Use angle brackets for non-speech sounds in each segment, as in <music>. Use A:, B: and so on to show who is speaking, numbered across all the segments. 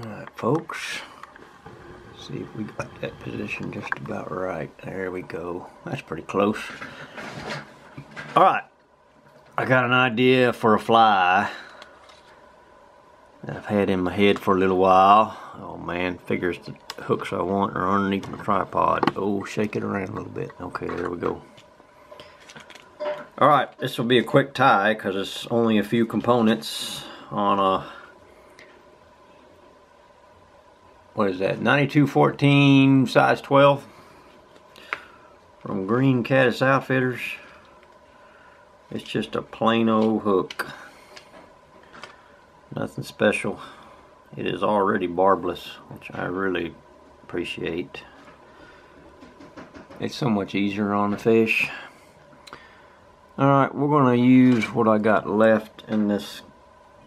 A: Alright folks, see if we got that position just about right. There we go. That's pretty close. Alright, I got an idea for a fly that I've had in my head for a little while. Oh man, figures the hooks I want are underneath my tripod. Oh, shake it around a little bit. Okay, there we go. Alright, this will be a quick tie because it's only a few components on a what is that 9214 size 12 from Green Caddis Outfitters. It's just a plain old hook. Nothing special. It is already barbless which I really appreciate. It's so much easier on the fish. Alright we're gonna use what I got left in this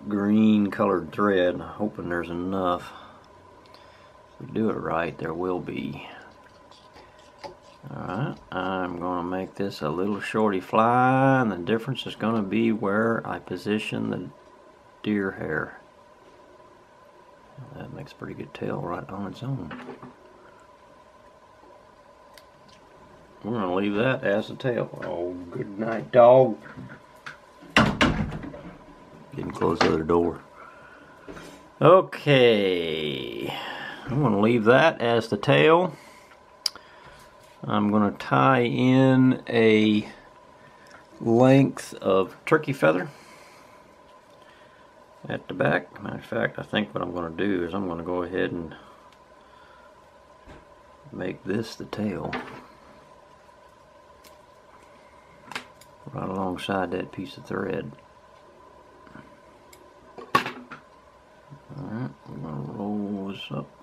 A: green colored thread. Hoping there's enough we do it right, there will be. Alright, I'm going to make this a little shorty fly, and the difference is going to be where I position the deer hair. That makes a pretty good tail right on its own. We're going to leave that as a tail. Oh, good night, dog. Getting close the door. Okay. I'm going to leave that as the tail. I'm going to tie in a length of turkey feather at the back. Matter of fact, I think what I'm going to do is I'm going to go ahead and make this the tail. Right alongside that piece of thread. Alright, we're going to roll this up.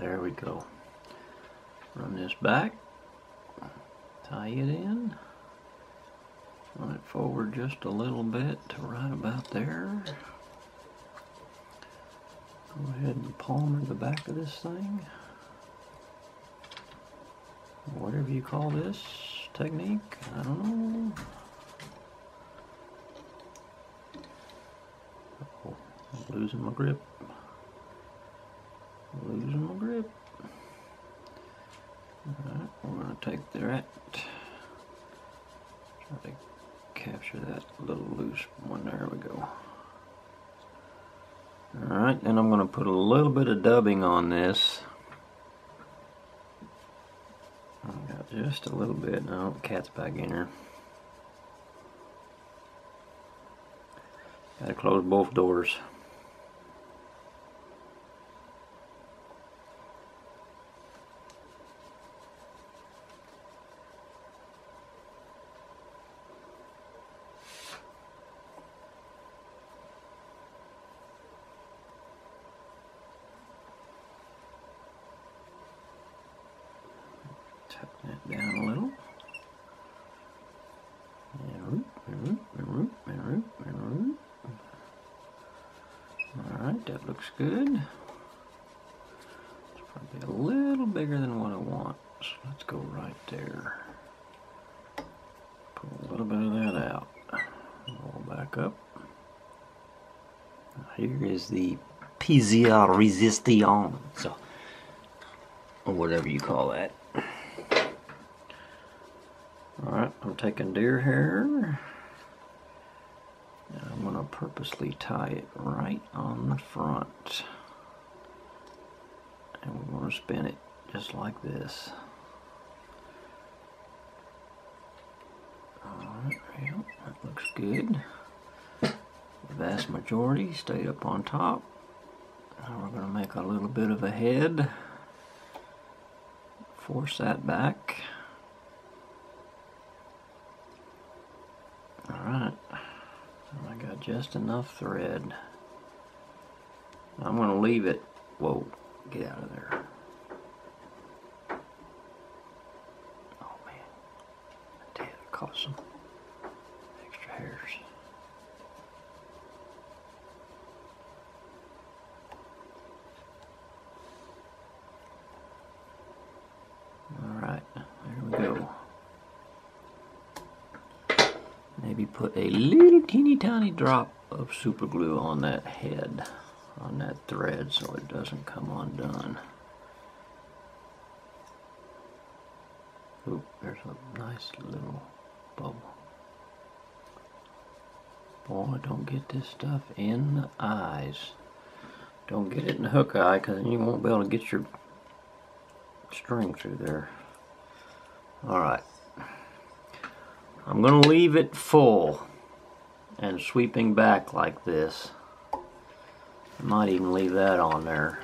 A: There we go. Run this back. Tie it in. Run it forward just a little bit to right about there. Go ahead and palmer the back of this thing. Whatever you call this technique, I don't know. Oh, losing my grip losing my grip. Alright, we're going to take that, try to capture that little loose one. There we go. Alright, then I'm going put a little bit of dubbing on this. I've got just a little bit. The cat's back in here. Gotta close both doors. tuck that down a little. That looks good. It's probably a little bigger than what I want. So let's go right there. Pull a little bit of that out. Roll back up. Here is the PZR Resistance, so, or whatever you call that. Alright, I'm taking deer hair. I'm going to purposely tie it right on the front. And we're going to spin it just like this. Alright, that looks good. The vast majority stayed up on top. Now we're going to make a little bit of a head. Force that back. Alright, I got just enough thread. I'm going to leave it. Whoa, get out of there. Oh man, I tell you, it some extra hairs. Alright, there we go. Maybe put a tiny drop of super glue on that head, on that thread so it doesn't come undone. Oop, there's a nice little bubble. Boy, don't get this stuff in the eyes. Don't get it in the hook eye because then you won't be able to get your string through there. Alright. I'm going to leave it full and sweeping back like this. I might even leave that on there.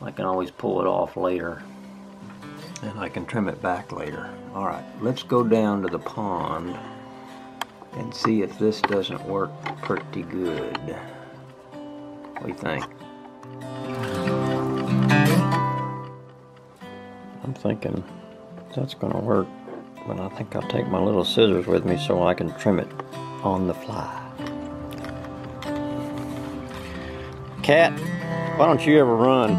A: I can always pull it off later and I can trim it back later. Alright, let's go down to the pond and see if this doesn't work pretty good. What do you think? I'm thinking that's going to work, but I think I'll take my little scissors with me so I can trim it on the fly. Cat, why don't you ever run?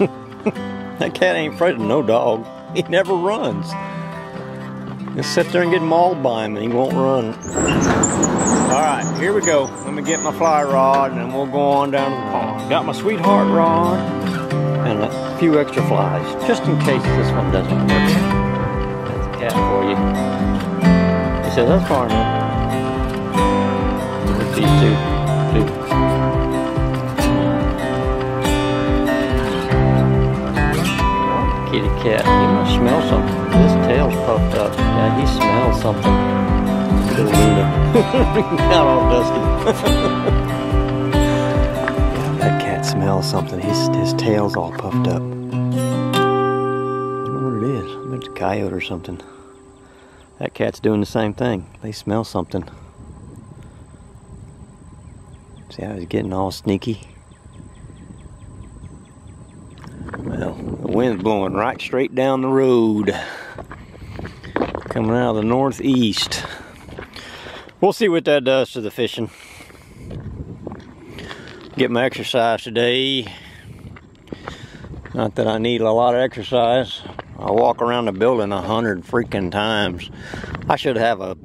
A: <laughs> that cat ain't afraid of no dog. He never runs. Just sit there and get mauled by him and he won't run. Alright, here we go. Let me get my fly rod and then we'll go on down to the pond. Got my sweetheart rod and a few extra flies, just in case this one doesn't work. That's a cat for you. He said, that's far enough. These two. two. kitty cat. He must smell something. His tail's puffed up. Yeah, he smells something. <laughs> Little Luna. Got all dusty. <laughs> smells something. His, his tail's all puffed up. I don't know what it is. I it's a coyote or something. That cat's doing the same thing. They smell something. See how he's getting all sneaky? Well, the wind's blowing right straight down the road. Coming out of the northeast. We'll see what that does to the fishing. Get my exercise today. Not that I need a lot of exercise. I walk around the building a hundred freaking times. I should have a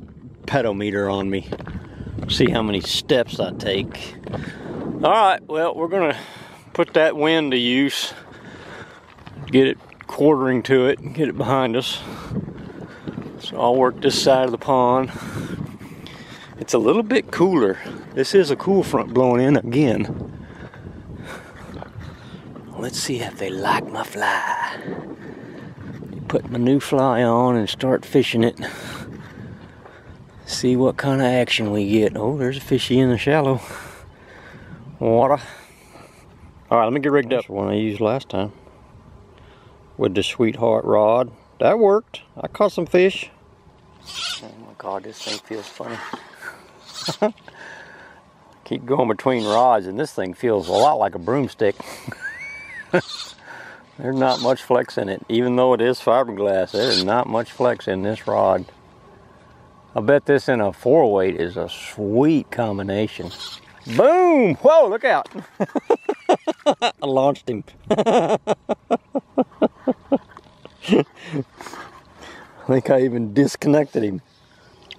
A: pedometer on me. See how many steps I take. All right, well, we're gonna put that wind to use get it quartering to it and get it behind us. So I'll work this side of the pond. It's a little bit cooler. This is a cool front blowing in again. Let's see if they like my fly. Put my new fly on and start fishing it. See what kind of action we get. Oh, there's a fishy in the shallow water. All right, let me get rigged up. That's The one I used last time with the sweetheart rod. That worked. I caught some fish. Oh my god, this thing feels funny. <laughs> Keep going between rods and this thing feels a lot like a broomstick. <laughs> There's not much flex in it. Even though it is fiberglass, there's not much flex in this rod. I bet this in a four weight is a sweet combination. Boom! Whoa, look out! <laughs> I launched him. I think I even disconnected him.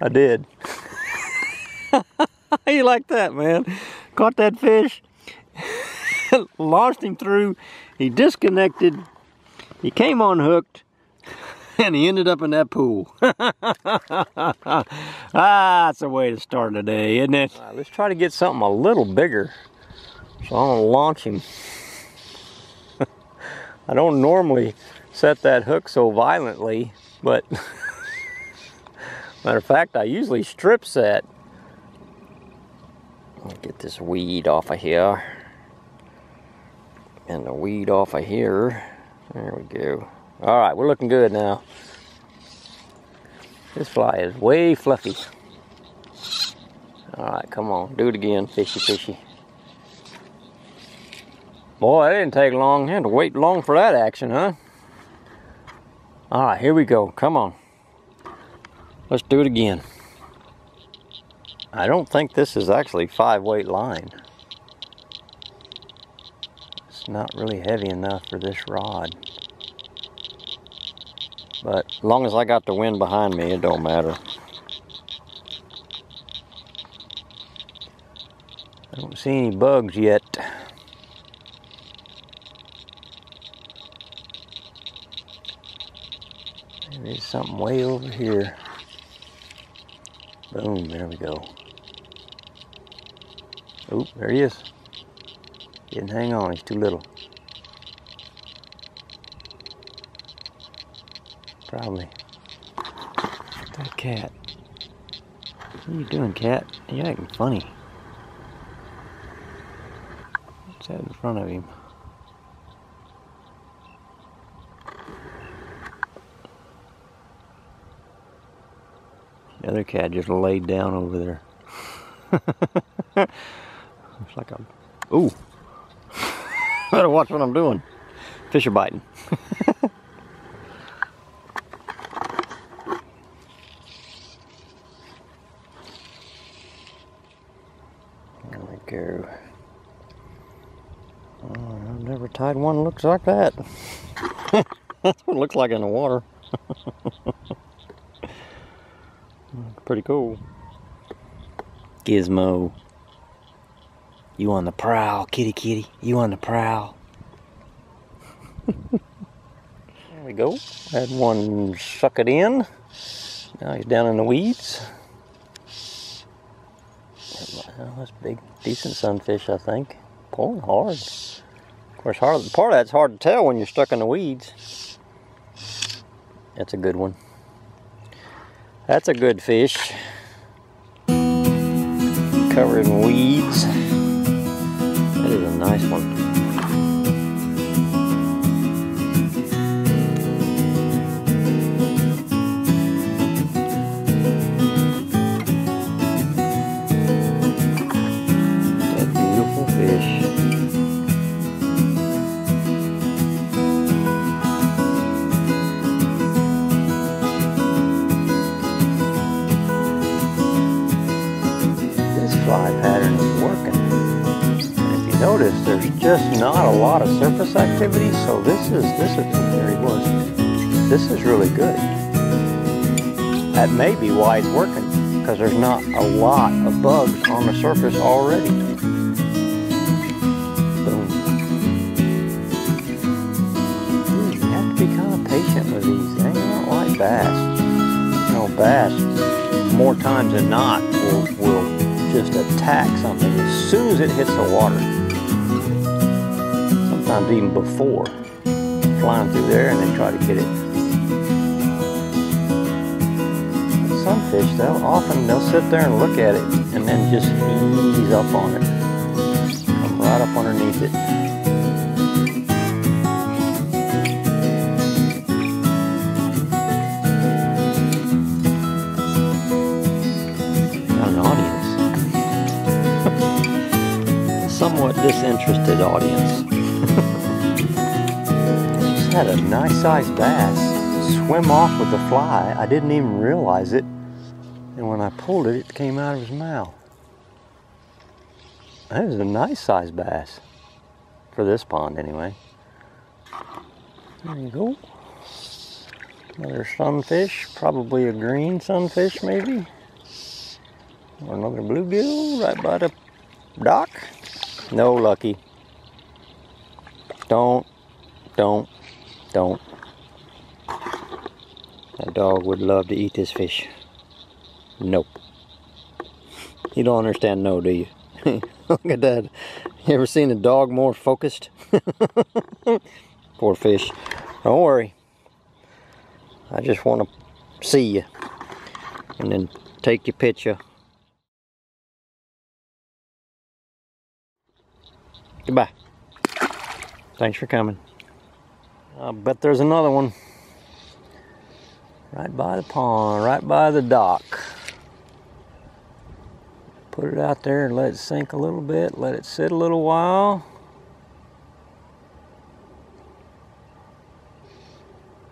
A: I did. <laughs> How you like that, man? Caught that fish, launched him through, he disconnected, he came unhooked, <laughs> and he ended up in that pool. <laughs> ah, that's a way to start a day, isn't it? Right, let's try to get something a little bigger. So I'm gonna launch him. I don't normally set that hook so violently, but matter of fact, I usually strip set. Get this weed off of here. And the weed off of here. There we go. All right, we're looking good now. This fly is way fluffy. All right, come on, do it again, fishy, fishy. Boy, that didn't take long. Had to wait long for that action, huh? All right, here we go. Come on. Let's do it again. I don't think this is actually five weight line. It's not really heavy enough for this rod. But as long as I got the wind behind me, it don't matter. I don't see any bugs yet. There's something way over here. Boom, there we go. Oh, there he is. He Didn't hang on, he's too little. Probably. That cat. What are you doing, cat? You're acting funny. What's that in front of him? The other cat just laid down over there. <laughs> it's like a. Ooh! <laughs> Better watch what I'm doing. Fish are biting. <laughs> there we go. Oh, I've never tied one that looks like that. <laughs> That's what it looks like in the water. Pretty cool. Gizmo. You on the prowl, kitty kitty. You on the prowl. <laughs> there we go. Had one suck it in. Now he's down in the weeds. Well, that's big, decent sunfish, I think. Pulling hard. Of course, hard, part of that's hard to tell when you're stuck in the weeds. That's a good one. That's a good fish. Covered in weeds. Nice one. Just not a lot of surface activity, so this is, this is, he was. This is really good. That may be why it's working, because there's not a lot of bugs on the surface already. Boom. Ooh, You have to be kind of patient with these. They ain't like bass. You know, bass, more times than not, will, will just attack something as soon as it hits the water. Sometimes even before. Flying through there and then try to get it. Sunfish, they'll often they'll sit there and look at it and then just ease up on it. Come right up underneath it. Got an audience. <laughs> Somewhat disinterested audience. Had a nice sized bass swim off with the fly. I didn't even realize it. And when I pulled it, it came out of his mouth. That was a nice sized bass. For this pond, anyway. There you go. Another sunfish, probably a green sunfish, maybe. Or another bluegill right by the dock. No, Lucky. Don't, don't, don't. That dog would love to eat this fish. Nope. You don't understand no, do you? <laughs> Look at that. You ever seen a dog more focused? <laughs> Poor fish. Don't worry. I just want to see you. And then take your picture. Goodbye. Thanks for coming. I bet there's another one. Right by the pond, right by the dock. Put it out there and let it sink a little bit, let it sit a little while.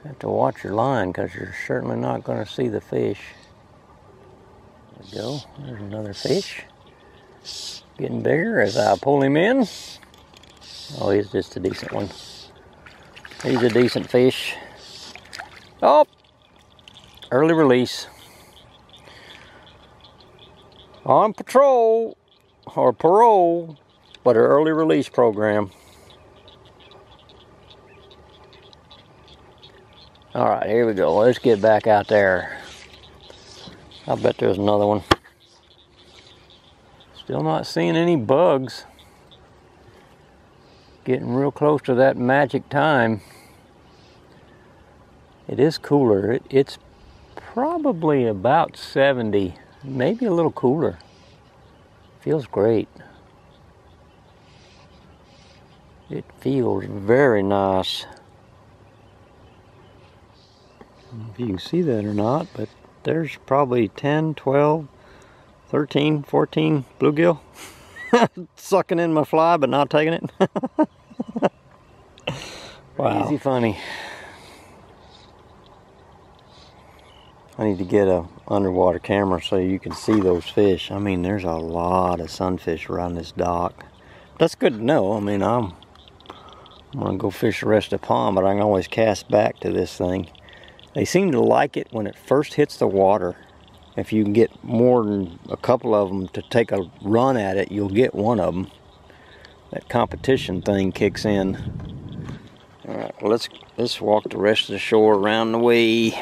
A: Have to watch your line because you're certainly not going to see the fish. There we go. There's another fish. Getting bigger as I pull him in. Oh, he's just a decent one. He's a decent fish. Oh, early release. On patrol or parole, but an early release program. All right, here we go. Let's get back out there. I bet there's another one. Still not seeing any bugs. Getting real close to that magic time. It is cooler. It, it's probably about 70, maybe a little cooler. Feels great. It feels very nice. if you can see that or not, but there's probably 10, 12, 13, 14 bluegill <laughs> sucking in my fly but not taking it. <laughs> wow. Easy funny. I need to get a underwater camera so you can see those fish. I mean, there's a lot of sunfish around this dock. That's good to know. I mean, I'm, I'm gonna go fish the rest of the pond, but I can always cast back to this thing. They seem to like it when it first hits the water. If you can get more than a couple of them to take a run at it, you'll get one of them. That competition thing kicks in. All right, well, let's, let's walk the rest of the shore around the way.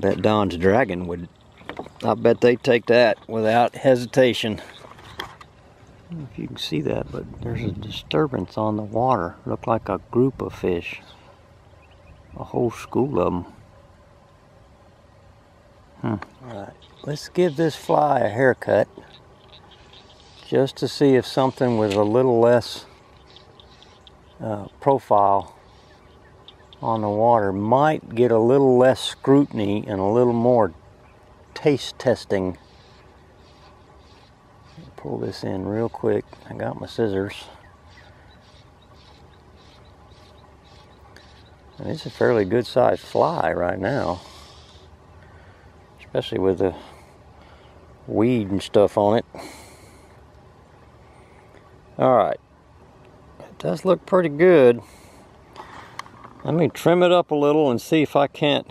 A: Bet Don's Dragon would, I bet they take that without hesitation if you can see that, but there's a disturbance on the water. Look like a group of fish. A whole school of them. Hmm. Alright, let's give this fly a haircut. Just to see if something with a little less uh, profile on the water might get a little less scrutiny and a little more taste testing pull this in real quick. I got my scissors. And it's a fairly good sized fly right now. Especially with the weed and stuff on it. Alright. It does look pretty good. Let me trim it up a little and see if I can't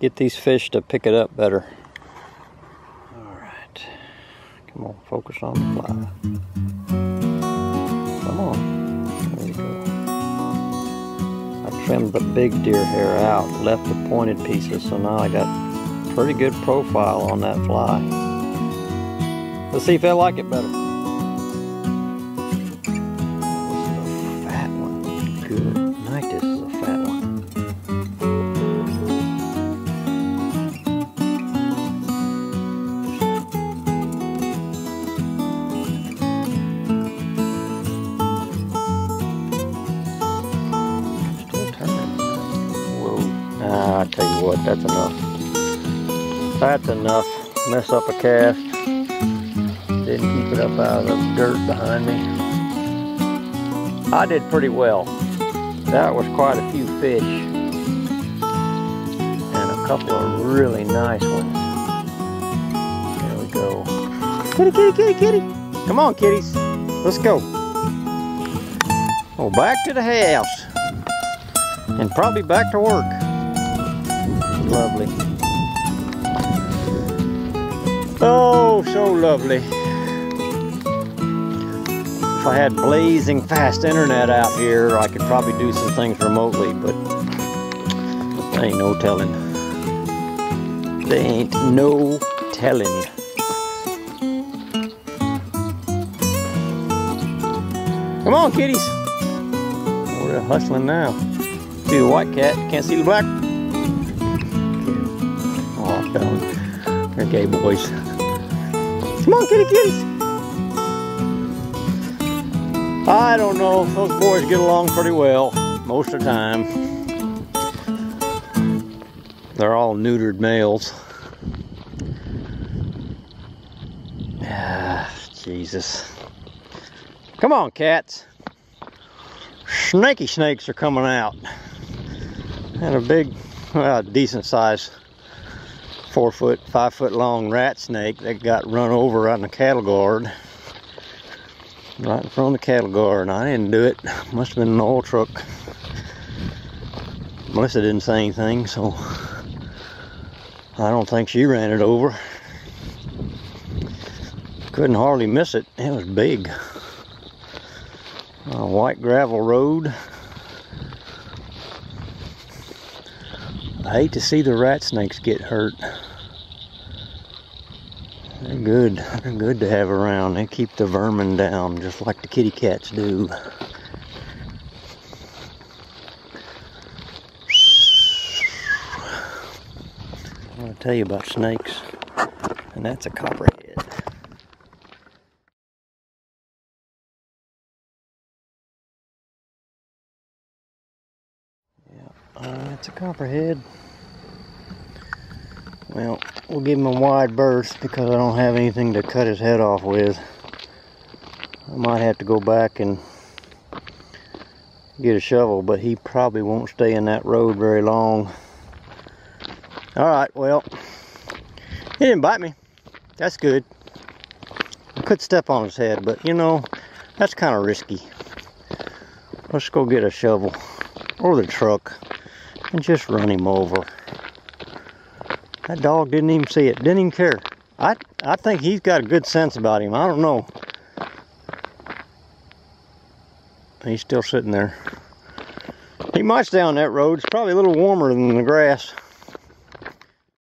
A: get these fish to pick it up better. All right. Come on, focus on the fly. Come on. There you go. I trimmed the big deer hair out, left the pointed pieces, so now I got pretty good profile on that fly. Let's see if they like it better. That's enough. That's enough. Mess up a cast. Didn't keep it up out of the dirt behind me. I did pretty well. That was quite a few fish. And a couple of really nice ones. There we go. Kitty, kitty, kitty, kitty. Come on, kitties. Let's go. Oh, back to the house. And probably back to work lovely. Oh, so lovely. If I had blazing fast internet out here, I could probably do some things remotely, but ain't no telling. There ain't no telling. Come on, kitties. We're hustling now. See the white cat, can't see the black Okay, boys. Come on, kitty kitties. I don't know. Those boys get along pretty well most of the time. They're all neutered males. Ah, Jesus. Come on, cats. Snaky snakes are coming out. And a big, well, decent size four foot, five foot long rat snake that got run over on the cattle guard. Right in front of the cattle guard. I didn't do it. Must have been an oil truck. Melissa didn't say anything, so I don't think she ran it over. Couldn't hardly miss it. It was big. A white gravel road. I hate to see the rat snakes get hurt. They're good. They're good to have around. They keep the vermin down just like the kitty cats do. I want to tell you about snakes, and that's a copperhead. A copperhead. Well, we'll give him a wide berth because I don't have anything to cut his head off with. I might have to go back and get a shovel, but he probably won't stay in that road very long. Alright, well, he didn't bite me. That's good. I could step on his head, but you know, that's kind of risky. Let's go get a shovel or the truck and just run him over. That dog didn't even see it, didn't even care. I, I think he's got a good sense about him. I don't know. He's still sitting there. He might stay on that road. It's probably a little warmer than the grass.